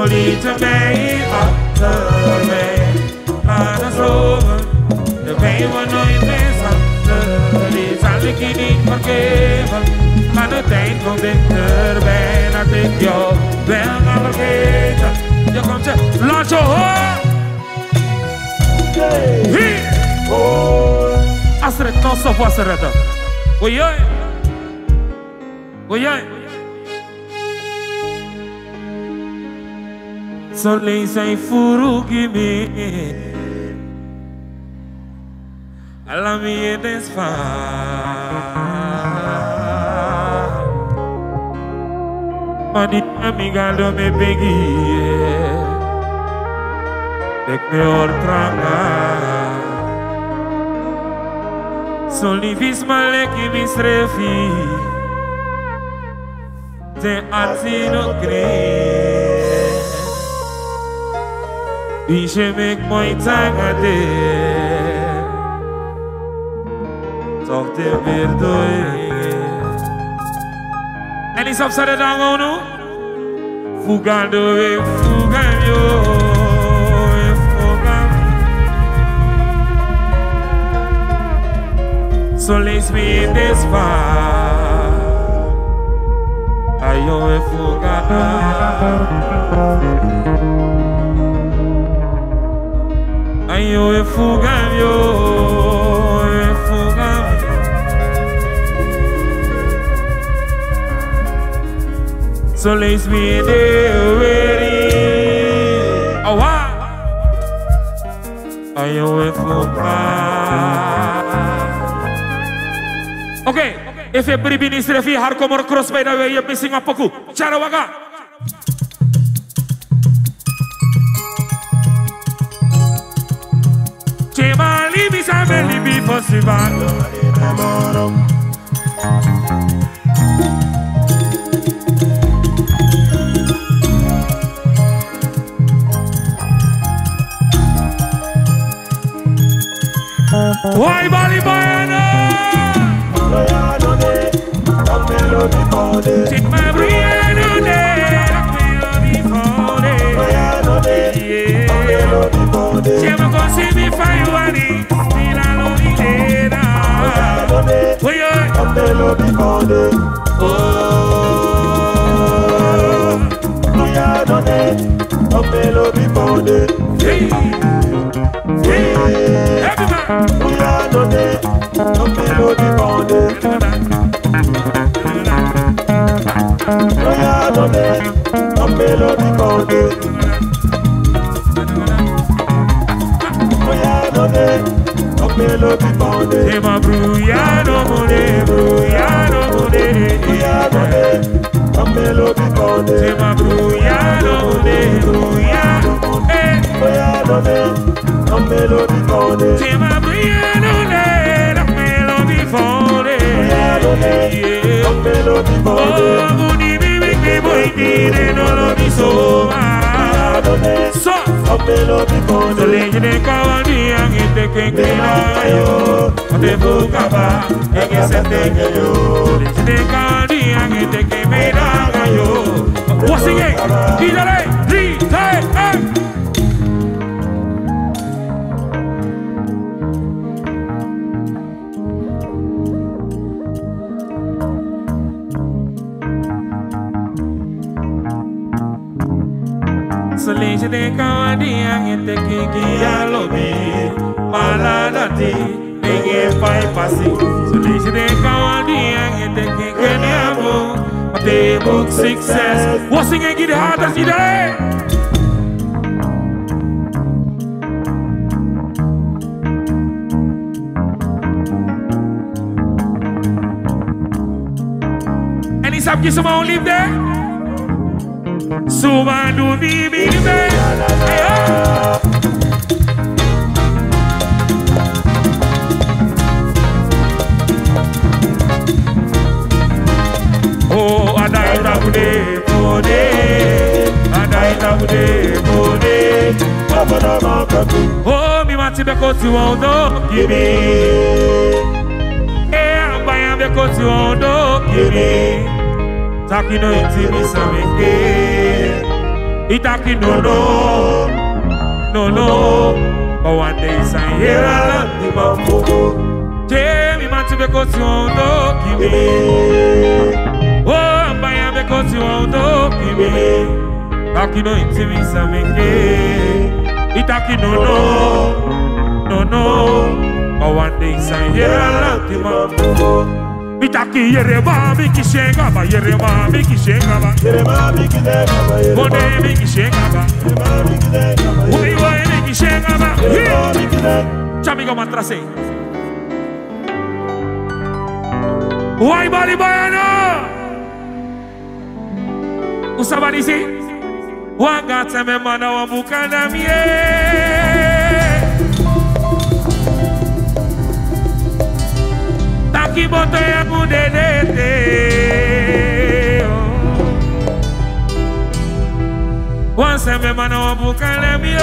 solide mij achter mij. Aan over, de pijn wordt nooit meer zachter. Die zal ik je niet vergeven, maar de tijd komt dichterbij. Dat ik jou wel ga vergeten. Je komt ze, laat je horen. Hey. Oh. Astrid, non stop was er sorrisi furughi miei. Alla mia desfa. Ma di amica lo me beghi. Dek me ortranga Solifis maleki misrefi Te atino grei atino cree Die ze mek mooi tangade Toch te weer doe En is op z'n dan gewoon Fugando e fugando e fugando Solis me desfaz Ayo e fugando Ayo e fugando e fugando Solis me ready. Awa Ayo e fugando Oke, if you beri bini srefi har komor cross by the way you missing apa ku. Cara sabe libi festival. Why Bali Bayana? Take my Brianna there, melody for it. Chema go see me find one, lórí kọ́ndé. Oh, Oya donate, ọ̀pẹ lórí kọ́ndé. Oya donate, ọ̀pẹ lórí kọ́ndé. Yeah. Hey, hey, everybody. Tema Bruyano Mone, Bruyano Mone, Tema Bruyano Mone, Bruyano, eh, Tema Bruyano Le, la melody for it. Yeah. Oh, Muni Bibi Bibi Bibi, no lo mi soma. So, legend kawani ang ite kekinayo Ate bukaba, ege yo Legend kawani ang ite kekinayo What's the game? Book success What's game? Get the heart, that's idale Sap ki souman ou liv de? Souman nou mi mi be Oh, Satu Oh mi mati beko ti won do Gimi E amba ya beko ti won do Gimi Takino no no No no But one day landi mambo Je mi mati beko ti won do Oh amba ya beko ti won do Gimi Takino Itaki no no. No no. But one day san yera landi mambo Bitaki yereba biki shenga ba yereba biki shenga ba Yerema biki shenga ba Bode biki shenga ba Yerema biki shenga ba Wai wai biki shenga ba Yerema biki shenga Chamigo matrase. Wai bali bayana Usabanisi Wangata me mana wa mukana mie Taki boto ya mudedete Wansa oh. me mana wa mukana mie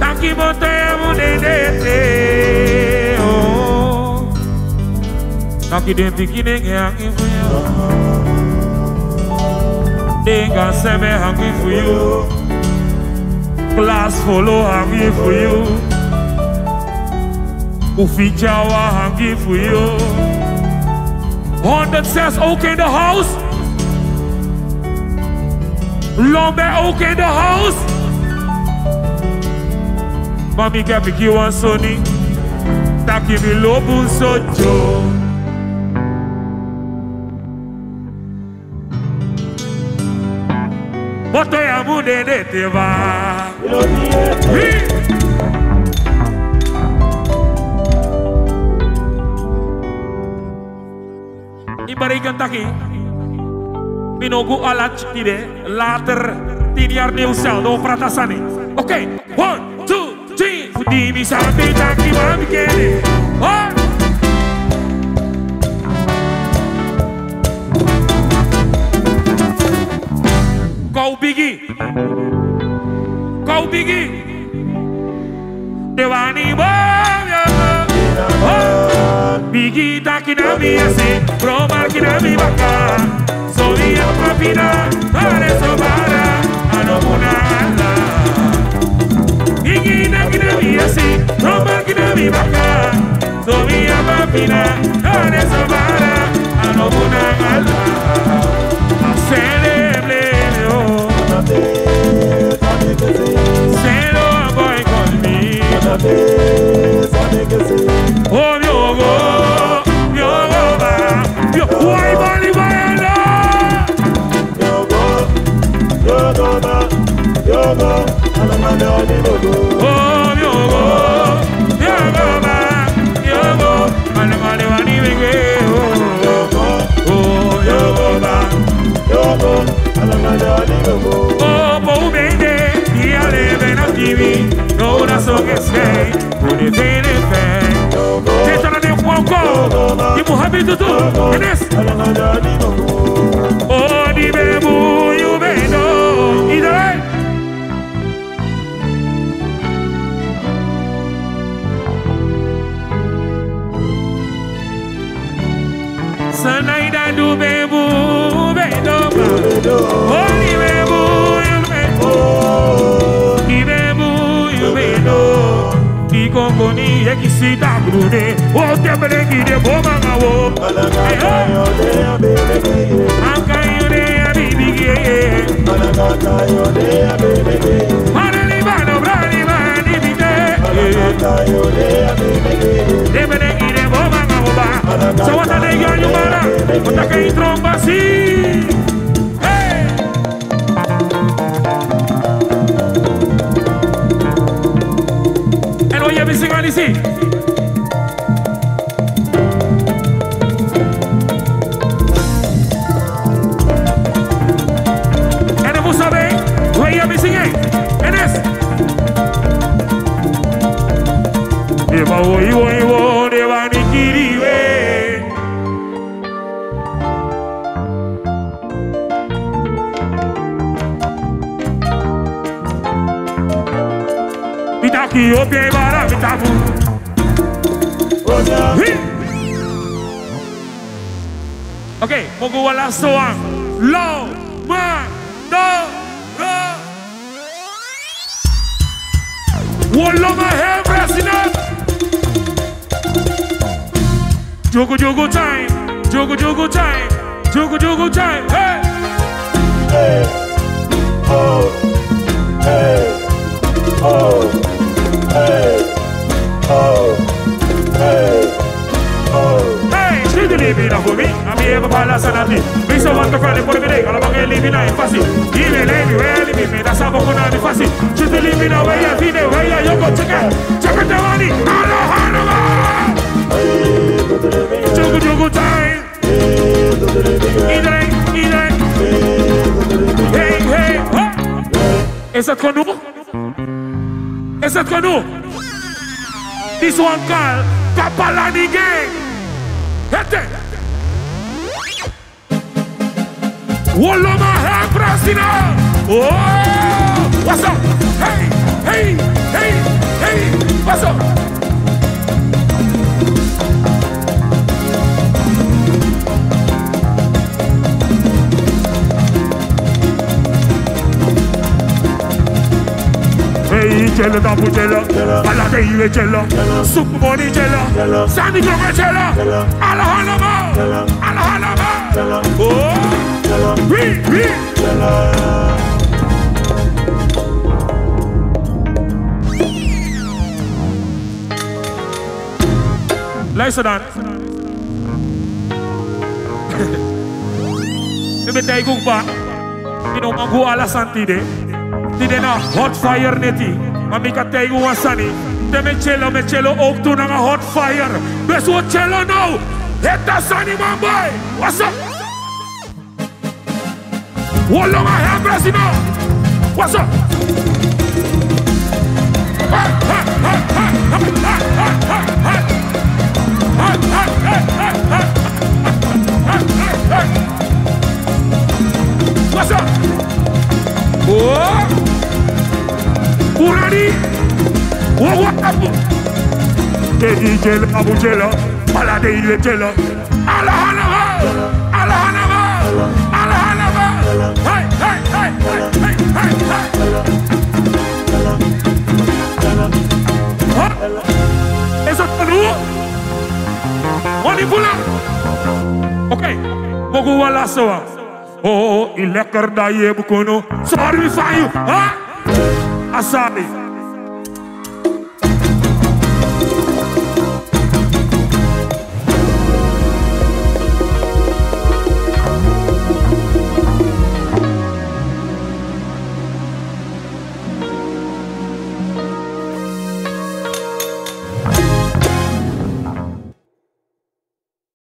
Taki boto ya Taki den pikine nge hangi for you. Seme hangi for you. Class follow oh, hangi for you. Ufijawa hangi for you. One that says okay in the house. Lombe okay in the house. Mami ke piki wan soni Taki mi lobu sojo moto ya munene teba ibarigan taki binugo alat tide. Later tidiar neusel do pratasani. Oke. Okay. one two three. Di bisa bintang di mami kene piace promarchina mi bacca Sodia papina pare sobara anomunala Igina gina piace promarchina mi bacca Sodia papina pare sobara anomunala Celebre oh Celebre boy con me Espíritu tú, da brune o te bregi de boma na wo anka yore ya bibi ge marali bano de bregi de boma na wo ba yo si Ethiopia bara vitabu. Ronya. Hey. Okay, mogu wala soang. Low, man, no. Walla my hair president. Jogo jogo time, jogo jogo time, jogo jogo time. Hey. Hey. Oh. Hey. Oh. Hey. Oh. Hey. Oh. Hey, she the living up for. I'm here for palace and. Me so want to call it for me day. All. Even lady, where living me. That's how I'm to be fussy. She the living away, yeah, feed it, where you go check it. Check it the money. Hello, hello. Jogo jogo time. Iedereen, iedereen. Hey, hey, ha. Is het genoeg? Is het genoeg? This one called Kapalani Gang. Hette. Woloma hair Brasina. Oh, what's up? jello, Dabu jello, Aladeire jello, Superbody jello, Sandy Glover jello, Alahalama, Alahalama, oh, we, we. Listen on. Ebe dai gumpa. Ino magu ala. Tidena hot fire neti. Mamika tell you what's on Deme chelo, me cello, me oak hot fire. Bless what cello now. Hit the sunny man boy. What's up? What's up? What's up? Whoa! Kurani, Wawabu, Dedi Jela, Abu Jela, Palade Ile Jela, Alahanava, Alahanava, Alahanava, hey, hey, hey, hey, hey, hey, hey. Eso es todo. Manipula. Okay. Mogu wala soa. Oh, oh, oh ilekker da ye. Sorry for you. Huh? Asani.